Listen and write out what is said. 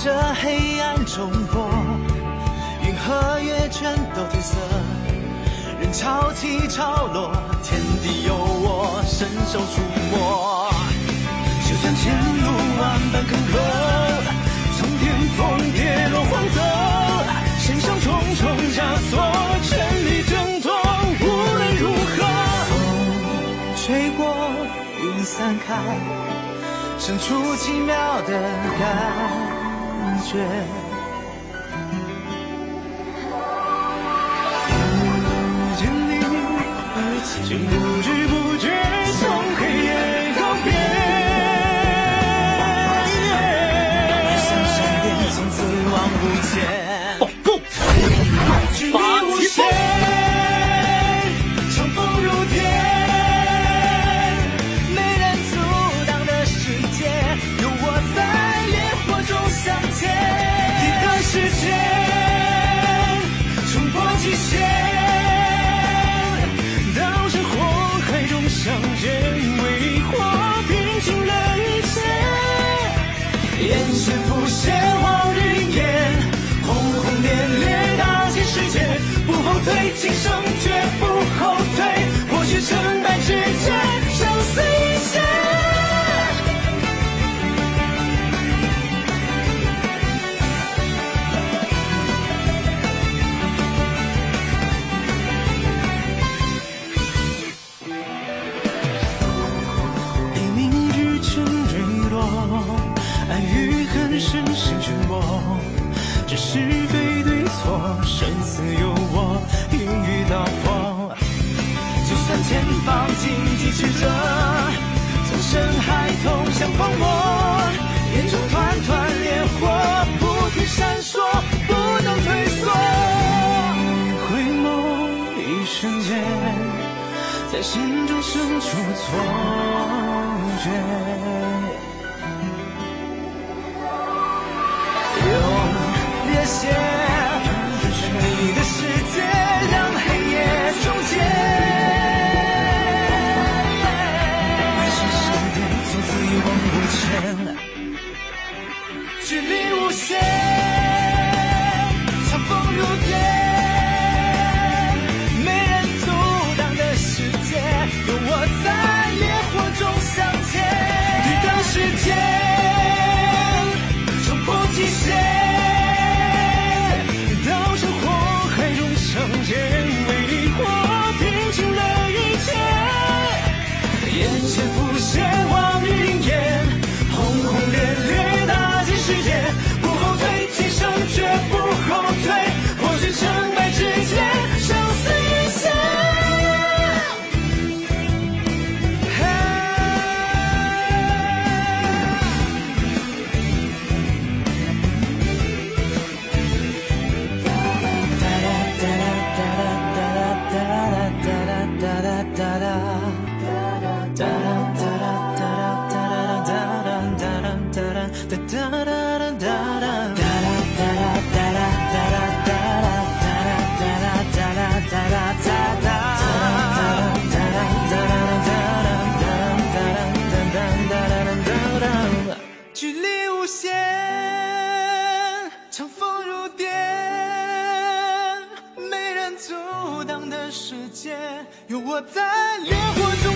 这黑暗中，破云和月全都褪色，任潮起潮落，天地有我伸手触摸，就算前路万般坎坷，从巅峰跌落荒泽，身上重重枷锁，全力挣脱，无论如何，风吹过，云散开，生出奇妙的。觉。经历你。着我，这是非对错，生死由我，一雨道破。就算前方荆棘曲折，从深海通向荒漠，眼中团团烈火不停闪烁，不能退缩。回眸一瞬间，在心中生出错觉。天距离无限。在烈火中